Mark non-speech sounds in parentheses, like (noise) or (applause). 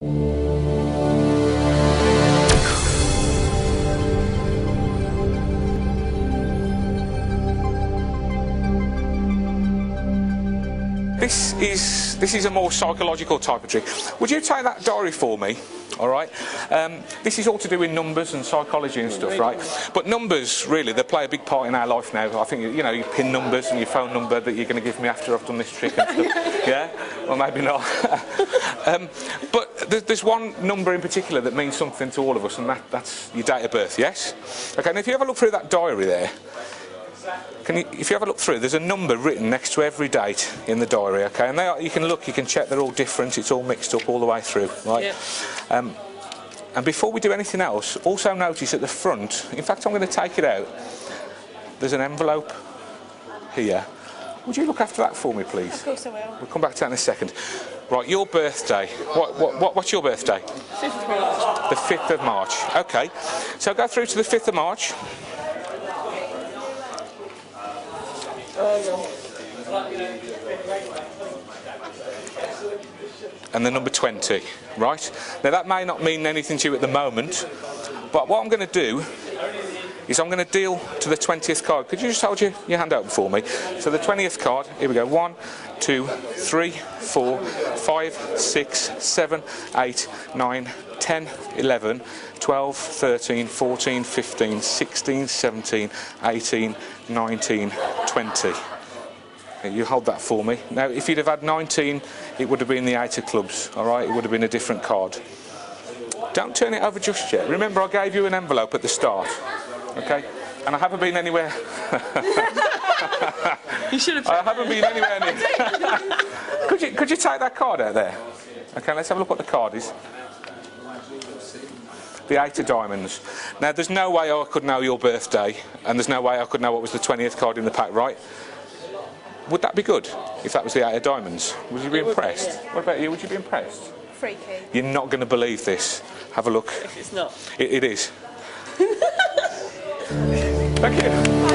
you. This is this is a more psychological type of trick. Would you take that diary for me? All right. Um, this is all to do with numbers and psychology and stuff, right? But numbers, really, they play a big part in our life now. I think you know you pin numbers and your phone number that you're going to give me after I've done this trick and stuff. (laughs) yeah. Well, maybe not. (laughs) um, but there's one number in particular that means something to all of us, and that, that's your date of birth. Yes. Okay. And if you have a look through that diary there. You, if you have a look through, there's a number written next to every date in the diary, okay? And are, you can look, you can check they're all different, it's all mixed up all the way through, right? Yep. Um, and before we do anything else, also notice at the front, in fact, I'm going to take it out, there's an envelope here. Would you look after that for me, please? Of course I will. We'll come back to that in a second. Right, your birthday. What, what, what, what's your birthday? 5th of March. The 5th of March. Okay. So go through to the 5th of March. And the number 20, right? Now that may not mean anything to you at the moment, but what I'm going to do is I'm going to deal to the 20th card. Could you just hold your, your hand open for me? So the 20th card, here we go. One, two, three, four, five, six, seven, eight, nine, 10, 11, 12, 13, 14, 15, 16, 17, 18, 19, 20. You hold that for me. Now, if you'd have had 19, it would have been the eight of clubs, all right? It would have been a different card. Don't turn it over just yet. Remember, I gave you an envelope at the start, okay? And I haven't been anywhere. (laughs) you should have. I haven't been anywhere near. (laughs) (laughs) could you could you take that card out there? Okay, let's have a look what the card is. The eight of diamonds. Now, there's no way I could know your birthday, and there's no way I could know what was the 20th card in the pack, right? Would that be good if that was the eight of diamonds? Would you be impressed? Be, yeah. What about you? Would you be impressed? Freaky. You're not going to believe this. Have a look. If it's not. it, it is. Thank you.